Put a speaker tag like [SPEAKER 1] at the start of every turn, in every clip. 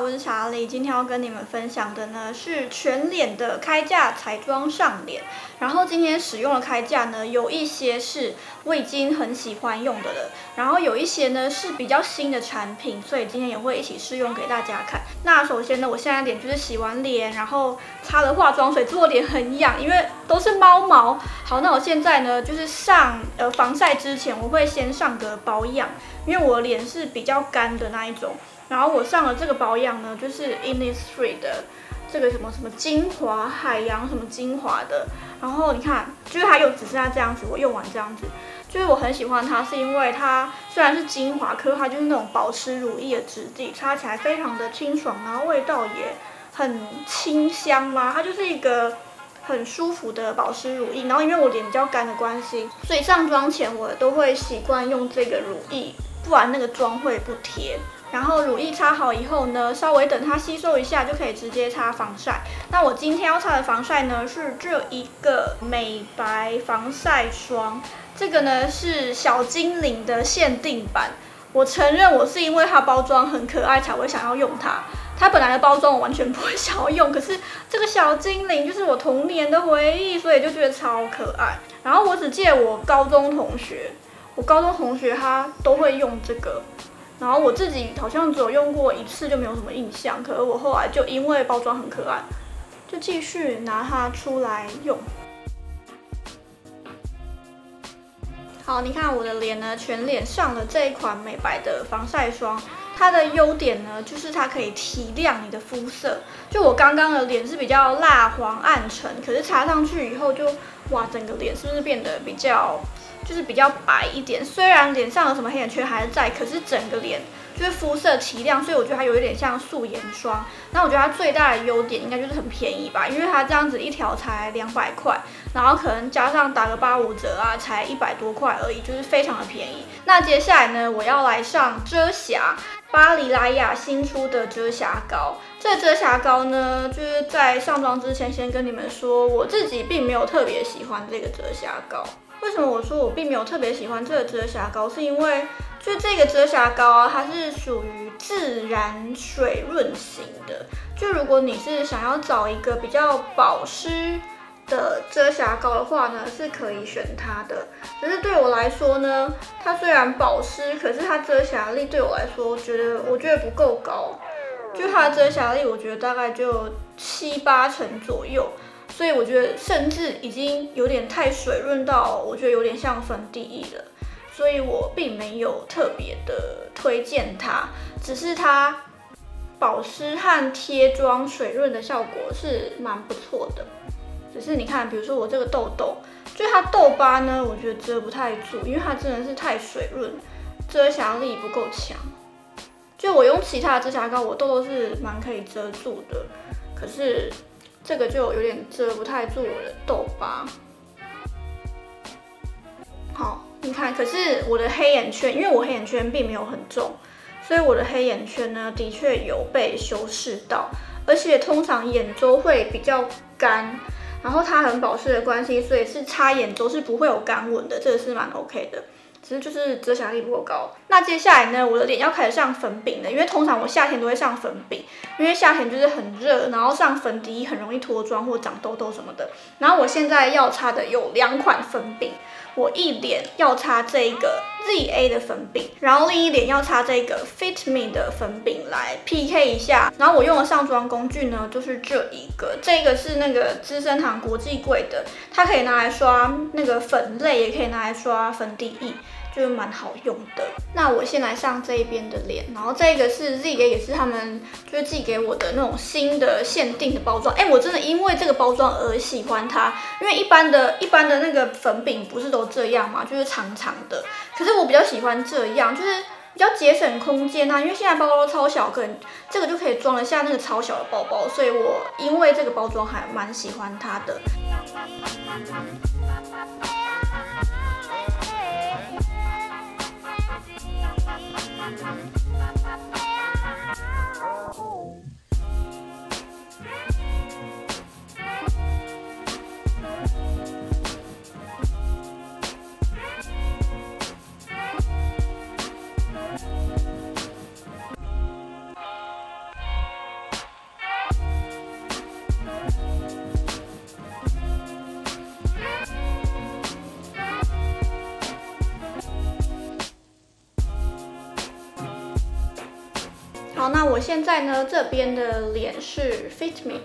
[SPEAKER 1] 我是查理。今天要跟你们分享的呢是全脸的开架彩妆上脸。然后今天使用的开架呢，有一些是我已经很喜欢用的了，然后有一些呢是比较新的产品，所以今天也会一起试用给大家看。那首先呢，我现在脸就是洗完脸，然后擦了化妆水，做脸很痒，因为都是猫毛。好，那我现在呢就是上呃防晒之前，我会先上个保养，因为我脸是比较干的那一种。然后我上了这个保养呢，就是 Innisfree 的这个什么什么精华海洋什么精华的。然后你看，就是它又只剩下这样子，我用完这样子，就是我很喜欢它，是因为它虽然是精华，可是它就是那种保湿乳液的质地，擦起来非常的清爽，然后味道也很清香嘛，它就是一个很舒服的保湿乳液。然后因为我脸比较干的关系，所以上妆前我都会习惯用这个乳液，不然那个妆会不贴。然后乳液擦好以后呢，稍微等它吸收一下，就可以直接擦防晒。那我今天要擦的防晒呢，是这一个美白防晒霜，这个呢是小精灵的限定版。我承认我是因为它包装很可爱才会想要用它，它本来的包装我完全不会想要用，可是这个小精灵就是我童年的回忆，所以就觉得超可爱。然后我只记得我高中同学，我高中同学他都会用这个。然后我自己好像只有用过一次，就没有什么印象。可是我后来就因为包装很可爱，就继续拿它出来用。好，你看我的脸呢，全脸上了这一款美白的防晒霜。它的优点呢，就是它可以提亮你的肤色。就我刚刚的脸是比较蜡黄暗沉，可是擦上去以后就哇，整个脸是不是变得比较？就是比较白一点，虽然脸上有什么黑眼圈还是在，可是整个脸就是肤色提亮，所以我觉得它有一点像素颜霜。那我觉得它最大的优点应该就是很便宜吧，因为它这样子一条才两百块，然后可能加上打个八五折啊，才一百多块而已，就是非常的便宜。那接下来呢，我要来上遮瑕，巴黎莱雅新出的遮瑕膏。这遮瑕膏呢，就是在上妆之前先跟你们说，我自己并没有特别喜欢这个遮瑕膏。为什么我说我并没有特别喜欢这个遮瑕膏？是因为就这个遮瑕膏啊，它是属于自然水润型的。就如果你是想要找一个比较保湿的遮瑕膏的话呢，是可以选它的。可是对我来说呢，它虽然保湿，可是它遮瑕力对我来说，觉得我觉得不够高。就它的遮瑕力，我觉得大概就七八成左右。所以我觉得，甚至已经有点太水润到，我觉得有点像粉底液了。所以我并没有特别的推荐它，只是它保湿和贴妆水润的效果是蛮不错的。只是你看，比如说我这个痘痘，就它痘疤呢，我觉得遮不太住，因为它真的是太水润，遮瑕力不够强。就我用其他的遮瑕膏，我痘痘是蛮可以遮住的，可是。这个就有点遮不太住我的痘疤。好，你看，可是我的黑眼圈，因为我黑眼圈并没有很重，所以我的黑眼圈呢，的确有被修饰到。而且通常眼周会比较干，然后它很保湿的关系，所以是擦眼周是不会有干纹的，这个是蛮 OK 的。其实就是遮瑕力不够高。那接下来呢，我的脸要开始上粉饼了，因为通常我夏天都会上粉饼，因为夏天就是很热，然后上粉底很容易脱妆或长痘痘什么的。然后我现在要擦的有两款粉饼，我一脸要擦这个 ZA 的粉饼，然后另一脸要擦这个 Fit Me 的粉饼来 PK 一下。然后我用的上妆工具呢，就是这一个，这个是那个资生堂国际柜的，它可以拿来刷那个粉类，也可以拿来刷粉底液。就蛮好用的。那我先来上这一边的脸，然后这个是 Z A，也是他们就是寄给我的那种新的限定的包装。哎，我真的因为这个包装而喜欢它，因为一般的一般的那个粉饼不是都这样嘛，就是长长的。可是我比较喜欢这样，就是比较节省空间啊。因为现在包包都超小，可能这个就可以装得下那个超小的包包，所以我因为这个包装还蛮喜欢它的。现在呢这边的脸是 Fit Me，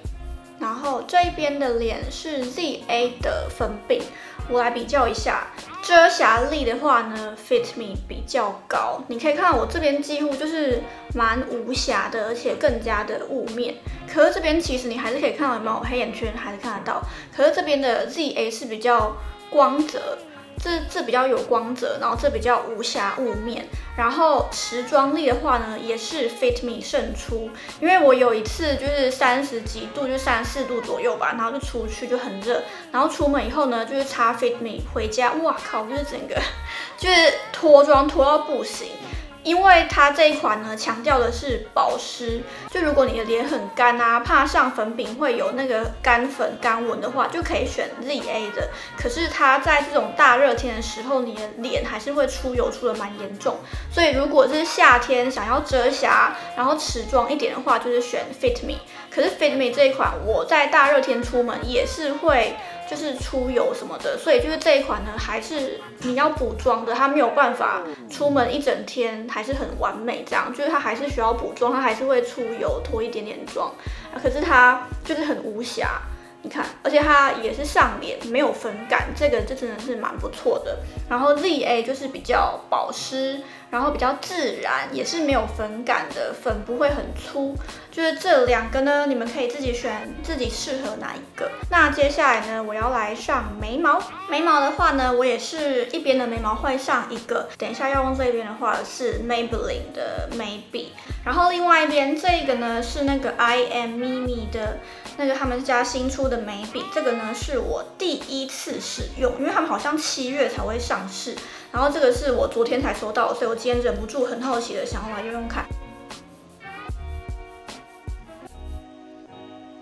[SPEAKER 1] 然后这一边的脸是 ZA 的粉饼，我来比较一下。遮瑕力的话呢，Fit Me 比较高，你可以看到我这边几乎就是蛮无瑕的，而且更加的雾面。可是这边其实你还是可以看到有没有黑眼圈，还是看得到。可是这边的 ZA 是比较光泽。这这比较有光泽，然后这比较无瑕雾面，然后持妆力的话呢，也是 Fit Me 胜出。因为我有一次就是三十几度，就三十四度左右吧，然后就出去就很热，然后出门以后呢，就是擦 Fit Me 回家，哇靠，就是整个 就是脱妆脱到不行。因为它这一款呢，强调的是保湿，就如果你的脸很干啊，怕上粉饼会有那个干粉干纹的话，就可以选 ZA 的。可是它在这种大热天的时候，你的脸还是会出油出的蛮严重，所以如果是夏天想要遮瑕，然后持妆一点的话，就是选 Fit Me。可是 Fit Me 这一款，我在大热天出门也是会。就是出油什么的，所以就是这一款呢，还是你要补妆的，它没有办法出门一整天还是很完美这样，就是它还是需要补妆，它还是会出油脱一点点妆，可是它就是很无瑕。你看，而且它也是上脸没有粉感，这个就真的是蛮不错的。然后 ZA 就是比较保湿，然后比较自然，也是没有粉感的，粉不会很粗。就是这两个呢，你们可以自己选自己适合哪一个。那接下来呢，我要来上眉毛。眉毛的话呢，我也是一边的眉毛会上一个，等一下要用这边的话是 Maybelline 的眉笔，然后另外一边这个呢是那个 I am Mimi 的。那个他们家新出的眉笔，这个呢是我第一次使用，因为他们好像七月才会上市。然后这个是我昨天才收到，所以我今天忍不住很好奇的想要来用用看。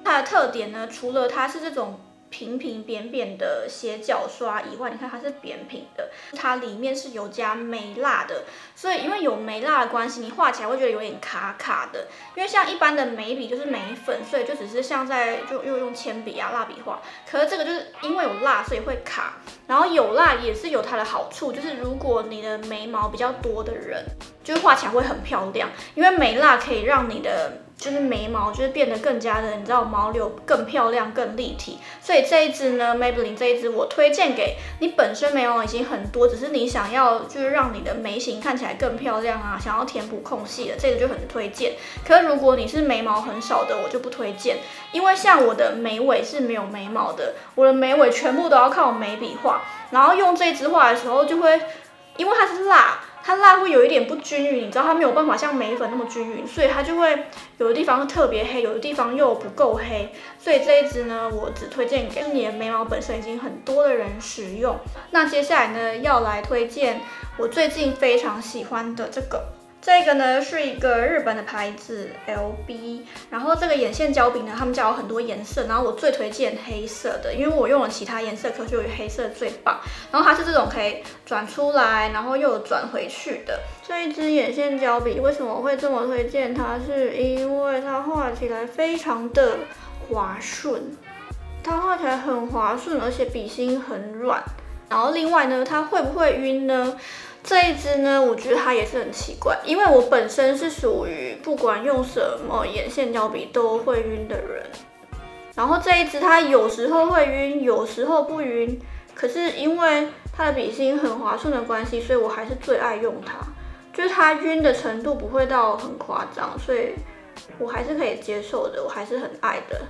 [SPEAKER 1] 它的特点呢，除了它是这种。平平扁扁的斜角刷以外，你看它是扁平的，它里面是有加眉蜡的，所以因为有眉蜡的关系，你画起来会觉得有点卡卡的。因为像一般的眉笔就是眉粉，所以就只是像在就又用铅笔啊蜡笔画，可是这个就是因为有蜡，所以会卡。然后有蜡也是有它的好处，就是如果你的眉毛比较多的人，就是画起来会很漂亮，因为眉蜡可以让你的。就是眉毛就是变得更加的，你知道毛流更漂亮、更立体。所以这一支呢，Maybelline 这一支我推荐给你本身眉毛已经很多，只是你想要就是让你的眉形看起来更漂亮啊，想要填补空隙的，这个就很推荐。可是如果你是眉毛很少的，我就不推荐，因为像我的眉尾是没有眉毛的，我的眉尾全部都要靠眉笔画，然后用这支画的时候就会，因为它是蜡。它蜡会有一点不均匀，你知道它没有办法像眉粉那么均匀，所以它就会有的地方特别黑，有的地方又不够黑。所以这一支呢，我只推荐给你的眉毛本身已经很多的人使用。那接下来呢，要来推荐我最近非常喜欢的这个。这个呢是一个日本的牌子 LB，然后这个眼线胶笔呢，他们家有很多颜色，然后我最推荐黑色的，因为我用了其他颜色，可是我觉得黑色最棒。然后它是这种可以转出来，然后又转回去的这一支眼线胶笔。为什么会这么推荐它？是因为它画起来非常的滑顺，它画起来很滑顺，而且笔芯很软。然后另外呢，它会不会晕呢？这一支呢，我觉得它也是很奇怪，因为我本身是属于不管用什么眼线胶笔都会晕的人。然后这一支它有时候会晕，有时候不晕。可是因为它的笔芯很滑顺的关系，所以我还是最爱用它。就是它晕的程度不会到很夸张，所以我还是可以接受的，我还是很爱的。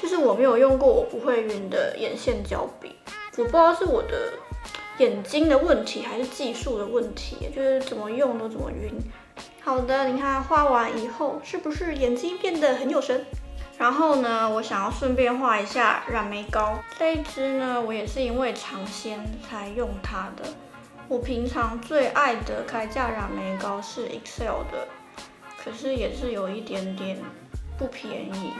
[SPEAKER 1] 就是我没有用过我不会晕的眼线胶笔，我不知道是我的。眼睛的问题还是技术的问题，就是怎么用都怎么晕。好的，你看画完以后是不是眼睛变得很有神？然后呢，我想要顺便画一下染眉膏。这一支呢，我也是因为尝鲜才用它的。我平常最爱的开价染眉膏是 Excel 的，可是也是有一点点不便宜。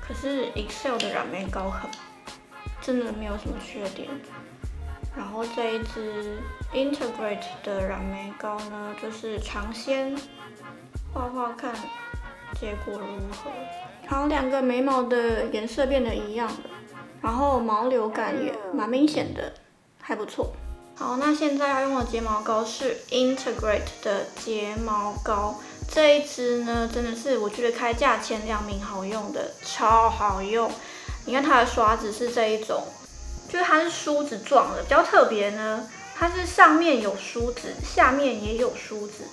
[SPEAKER 1] 可是 Excel 的染眉膏很，真的没有什么缺点。然后这一支 Integrate 的染眉膏呢，就是尝鲜画画看结果如何。好，两个眉毛的颜色变得一样了，然后毛流感也蛮明显的，还不错。好，那现在要用的睫毛膏是 Integrate 的睫毛膏。这一支呢，真的是我觉得开价前两名好用的，超好用。你看它的刷子是这一种，就是它是梳子状的，比较特别呢，它是上面有梳子，下面也有梳子。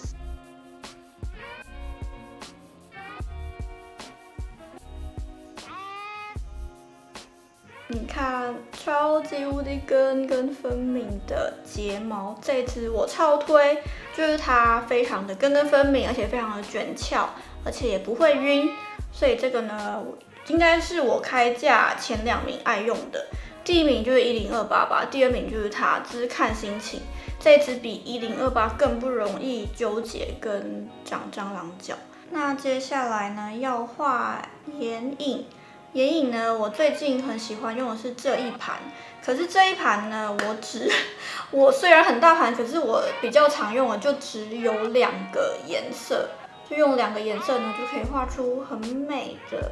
[SPEAKER 1] 你看，超级无敌根根分明的睫毛，这支我超推，就是它非常的根根分明，而且非常的卷翘，而且也不会晕，所以这个呢，应该是我开价前两名爱用的，第一名就是一零二八吧，第二名就是它，只是看心情，这支比一零二八更不容易纠结跟长蟑螂脚。那接下来呢，要画眼影。眼影呢，我最近很喜欢用的是这一盘，可是这一盘呢，我只 我虽然很大盘，可是我比较常用的就只有两个颜色，就用两个颜色呢，就可以画出很美的，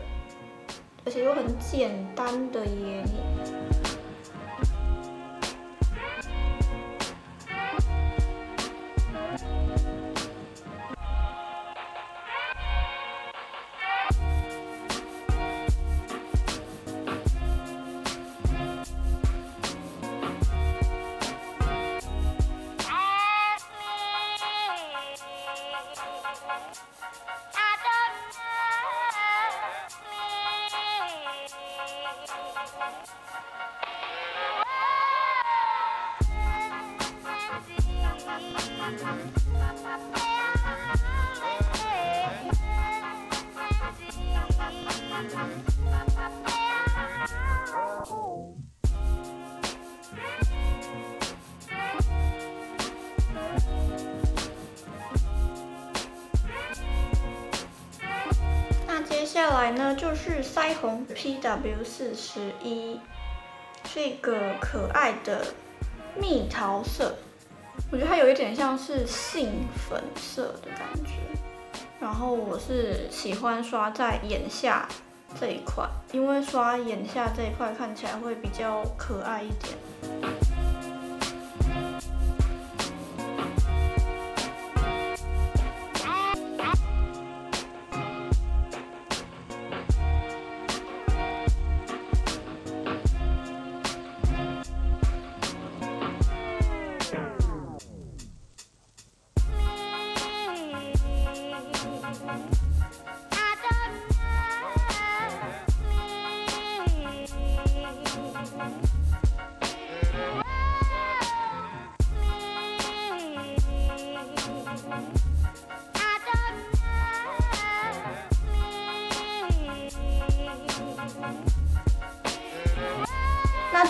[SPEAKER 1] 而且又很简单的眼影。来呢，就是腮红 PW 四十一，这个可爱的蜜桃色，我觉得它有一点像是杏粉色的感觉。然后我是喜欢刷在眼下这一块，因为刷眼下这一块看起来会比较可爱一点。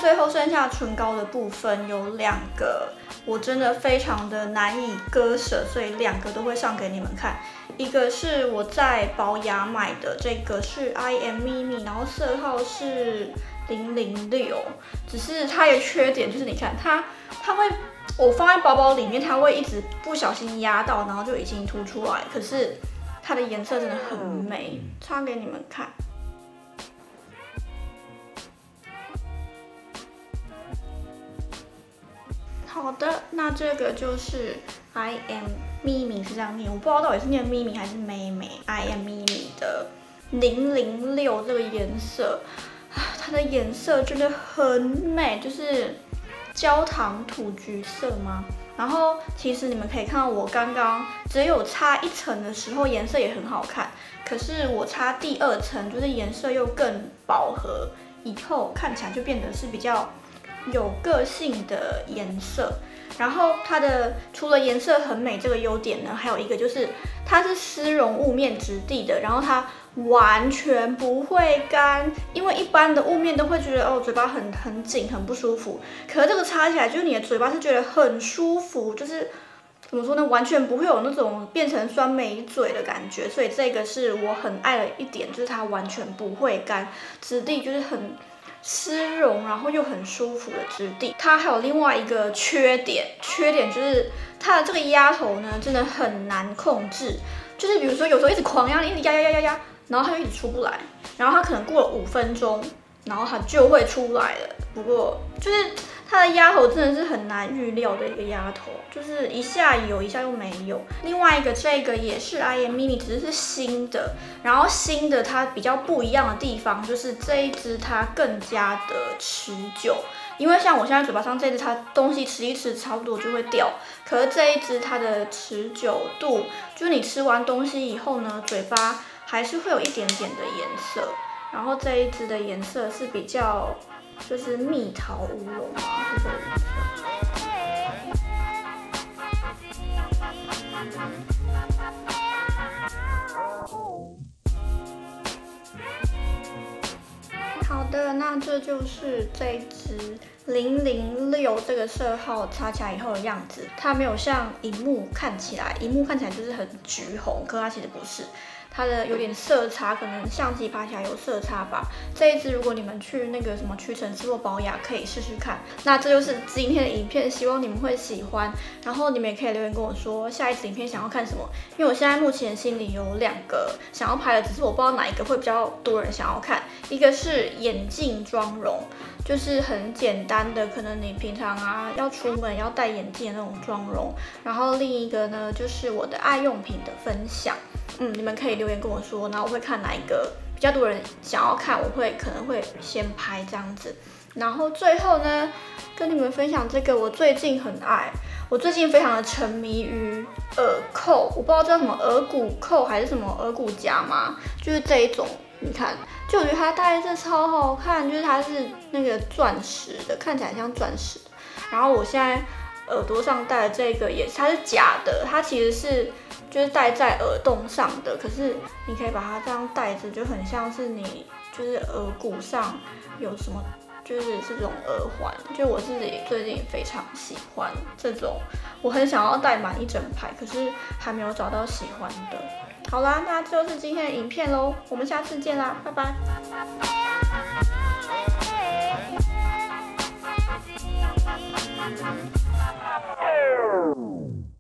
[SPEAKER 1] 最后剩下唇膏的部分有两个，我真的非常的难以割舍，所以两个都会上给你们看。一个是我在宝雅买的，这个是 I M Mini，然后色号是零零六，只是它有缺点，就是你看它，它会我放在包包里面，它会一直不小心压到，然后就已经凸出来。可是它的颜色真的很美，擦给你们看。好的，那这个就是 I am 咪咪是这样念，我不知道到底是念咪咪还是妹妹。I am 咪咪的零零六这个颜色，它的颜色真的很美，就是焦糖土橘色吗？然后其实你们可以看到，我刚刚只有擦一层的时候，颜色也很好看。可是我擦第二层，就是颜色又更饱和，以后看起来就变得是比较。有个性的颜色，然后它的除了颜色很美这个优点呢，还有一个就是它是丝绒雾面质地的，然后它完全不会干，因为一般的雾面都会觉得哦嘴巴很很紧很不舒服，可是这个擦起来就是你的嘴巴是觉得很舒服，就是怎么说呢，完全不会有那种变成酸梅嘴的感觉，所以这个是我很爱的一点，就是它完全不会干，质地就是很。丝绒，然后又很舒服的质地。它还有另外一个缺点，缺点就是它的这个压头呢，真的很难控制。就是比如说有时候一直狂压，一直压压压压压，然后它就一直出不来。然后它可能过了五分钟，然后它就会出来了。不过就是。它的压头真的是很难预料的一个压头，就是一下有，一下又没有。另外一个这个也是 I M mini，只是是新的。然后新的它比较不一样的地方就是这一支它更加的持久，因为像我现在嘴巴上这支，它东西吃一吃差不多就会掉。可是这一支它的持久度，就是你吃完东西以后呢，嘴巴还是会有一点点的颜色。然后这一支的颜色是比较。就是蜜桃乌龙啊，这个颜色。好的，那这就是这支零零六这个色号擦起来以后的样子。它没有像荧幕看起来，荧幕看起来就是很橘红，可它其实不是。它的有点色差，可能相机拍起来有色差吧。这一支如果你们去那个什么屈臣氏或宝雅，可以试试看。那这就是今天的影片，希望你们会喜欢。然后你们也可以留言跟我说下一支影片想要看什么，因为我现在目前心里有两个想要拍的，只是我不知道哪一个会比较多人想要看。一个是眼镜妆容，就是很简单的，可能你平常啊要出门要戴眼镜的那种妆容。然后另一个呢，就是我的爱用品的分享。嗯，你们可以留言跟我说，然后我会看哪一个比较多人想要看，我会可能会先拍这样子。然后最后呢，跟你们分享这个，我最近很爱，我最近非常的沉迷于耳扣，我不知道叫什么耳骨扣还是什么耳骨夹嘛，就是这一种，你看，就我觉得它戴这超好看，就是它是那个钻石的，看起来像钻石。然后我现在耳朵上戴的这个也，它是假的，它其实是。就是戴在耳洞上的可是你可以把它这样戴着就很像是你就是耳骨上有什么就是这种耳环就我自己最近非常喜欢这种我很想要戴满一整排可是还没有找到喜欢的好啦那就是今天的影片喽我们下次见啦拜拜